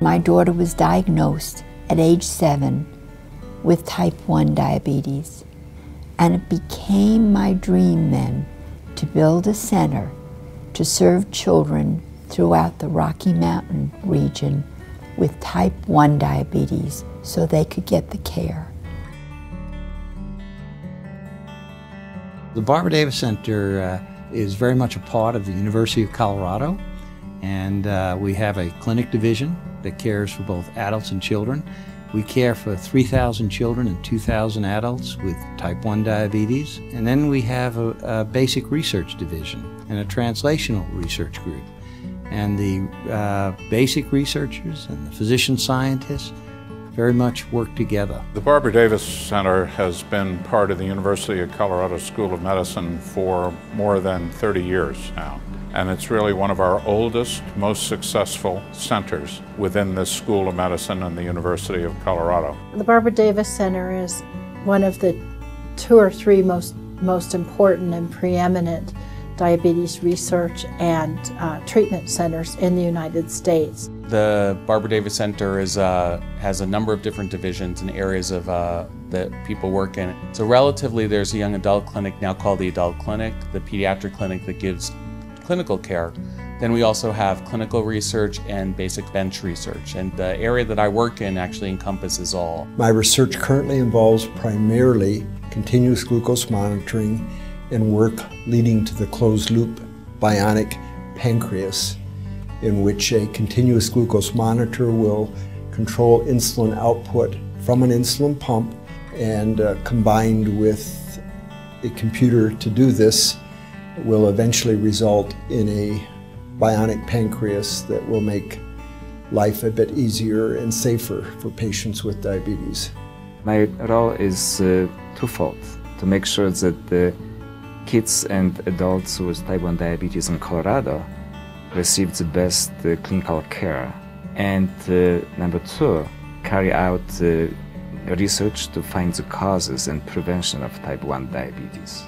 My daughter was diagnosed at age seven with type 1 diabetes, and it became my dream then to build a center to serve children throughout the Rocky Mountain region with type 1 diabetes so they could get the care. The Barbara Davis Center uh, is very much a part of the University of Colorado, and uh, we have a clinic division that cares for both adults and children. We care for 3,000 children and 2,000 adults with type 1 diabetes. And then we have a, a basic research division and a translational research group. And the uh, basic researchers and the physician scientists very much work together. The Barbara Davis Center has been part of the University of Colorado School of Medicine for more than 30 years now. And it's really one of our oldest, most successful centers within this School of Medicine and the University of Colorado. The Barbara Davis Center is one of the two or three most, most important and preeminent diabetes research and uh, treatment centers in the United States. The Barbara Davis Center is, uh, has a number of different divisions and areas of, uh, that people work in. So relatively there's a young adult clinic now called the Adult Clinic, the pediatric clinic that gives clinical care. Then we also have clinical research and basic bench research. And the area that I work in actually encompasses all. My research currently involves primarily continuous glucose monitoring and work leading to the closed loop bionic pancreas, in which a continuous glucose monitor will control insulin output from an insulin pump and uh, combined with a computer to do this will eventually result in a bionic pancreas that will make life a bit easier and safer for patients with diabetes. My role is uh, twofold to make sure that the kids and adults with type 1 diabetes in Colorado receive the best uh, clinical care. And uh, number two, carry out uh, research to find the causes and prevention of type 1 diabetes.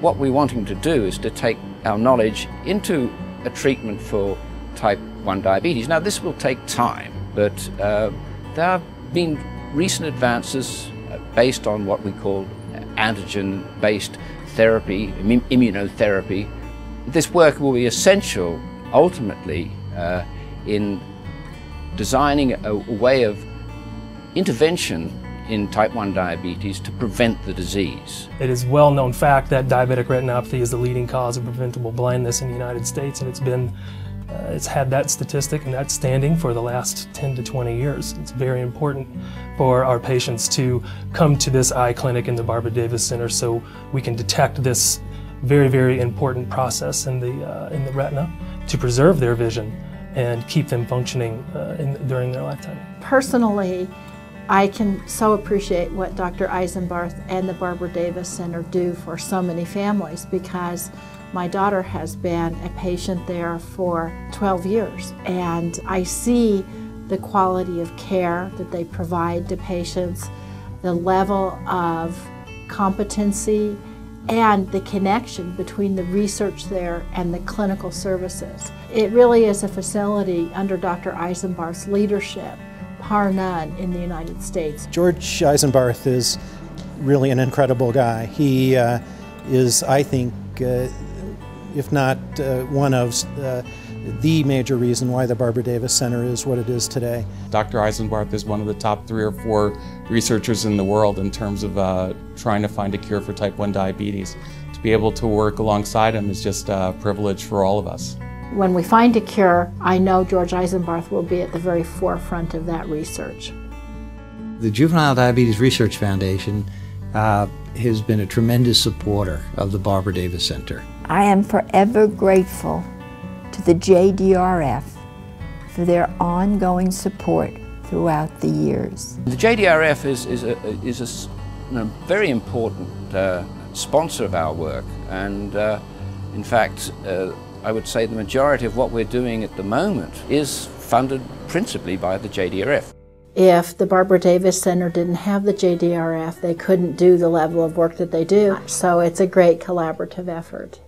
What we're wanting to do is to take our knowledge into a treatment for type 1 diabetes. Now, this will take time, but uh, there have been recent advances uh, based on what we call antigen based therapy, immunotherapy. This work will be essential ultimately uh, in designing a, a way of intervention in type 1 diabetes to prevent the disease. It is well known fact that diabetic retinopathy is the leading cause of preventable blindness in the United States and it's been uh, it's had that statistic and that standing for the last 10 to 20 years. It's very important for our patients to come to this eye clinic in the Barbara Davis Center so we can detect this very, very important process in the, uh, in the retina to preserve their vision and keep them functioning uh, in, during their lifetime. Personally, I can so appreciate what Dr. Eisenbarth and the Barbara Davis Center do for so many families because my daughter has been a patient there for 12 years, and I see the quality of care that they provide to patients, the level of competency, and the connection between the research there and the clinical services. It really is a facility under Dr. Eisenbarth's leadership, par none in the United States. George Eisenbarth is really an incredible guy. He uh, is, I think, uh, if not uh, one of uh, the major reason why the Barbara Davis Center is what it is today. Dr. Eisenbarth is one of the top three or four researchers in the world in terms of uh, trying to find a cure for type 1 diabetes. To be able to work alongside him is just a privilege for all of us. When we find a cure, I know George Eisenbarth will be at the very forefront of that research. The Juvenile Diabetes Research Foundation uh, has been a tremendous supporter of the Barbara Davis Center. I am forever grateful to the JDRF for their ongoing support throughout the years. The JDRF is, is, a, is a, you know, very important uh, sponsor of our work and uh, in fact uh, I would say the majority of what we're doing at the moment is funded principally by the JDRF. If the Barbara Davis Center didn't have the JDRF, they couldn't do the level of work that they do. So it's a great collaborative effort.